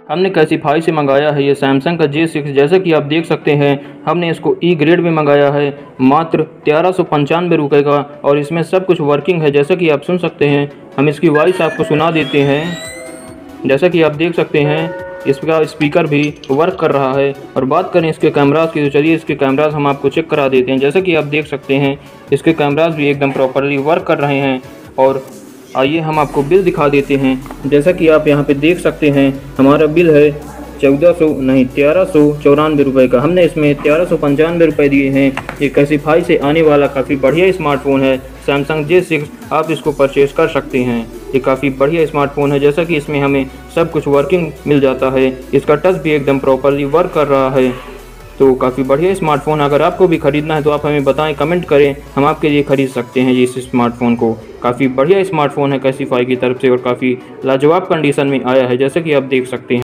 हमने कैसीफाई से मंगाया है? ये सैमसंग का जे सिक्स जैसा कि आप देख सकते हैं, हमने इसको ई ग्रेड में मंगाया है, मात्र तेरह सौ पंचानवे रुपये का, और इसमें सब कुछ वर्किंग है, जैसा कि आप सुन सकते हैं। हम इसकी वॉइस आपको सुना देते हैं। जैसा कि आप देख सकते हैं, इसका स्पीकर भी वर्क कर रहा है, और बात करें इसके कैमराज की तो चलिए इसके कैमराज हम आपको चेक करा देते हैं। जैसा कि आप देख सकते हैं, इसके कैमराज भी एकदम प्रॉपरली वर्क कर रहे हैं, और आइए हम आपको बिल दिखा देते हैं। जैसा कि आप यहाँ पे देख सकते हैं, हमारा बिल है चौदह सौ नहीं, तेरह सौ चौरानवे रुपये का। हमने इसमें तेरह सौ पंचानवे रुपये दिए हैं। ये कैसीफाई से आने वाला काफ़ी बढ़िया स्मार्टफ़ोन है। सैमसंग जे सिक्स आप इसको परचेज़ कर सकते हैं। ये काफ़ी बढ़िया स्मार्टफ़ोन है, जैसा कि इसमें हमें सब कुछ वर्किंग मिल जाता है। इसका टच भी एकदम प्रॉपरली वर्क कर रहा है। तो काफ़ी बढ़िया स्मार्टफ़ोन अगर आपको भी ख़रीदना है तो आप हमें बताएँ, कमेंट करें। हम आपके लिए ख़रीद सकते हैं इस स्मार्टफ़ोन को। काफ़ी बढ़िया स्मार्टफ़ोन है कैसीफाई की तरफ़ से और काफ़ी लाजवाब कंडीशन में आया है, जैसे कि आप देख सकते हैं।